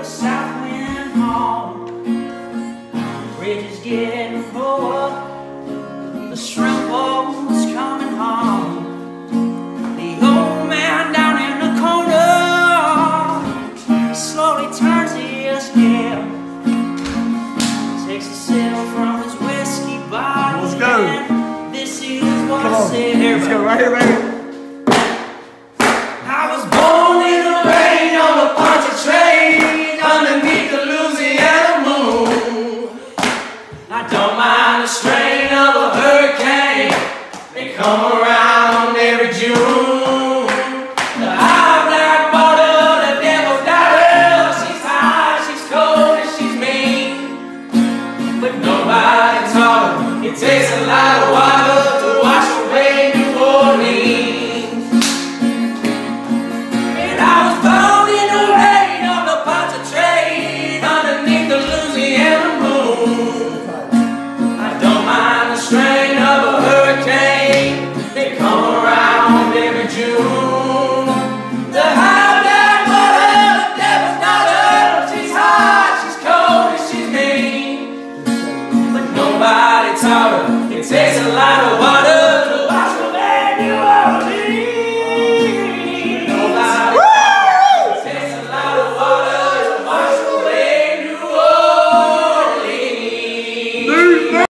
the south wind home. The bridge is getting full. The shrimp boat's coming home. The old man down in the corner slowly turns his. Takes a sip from his whiskey bottle. Let's go. This is Come on. I. Let's go right here, right here. Her. It takes a lot of water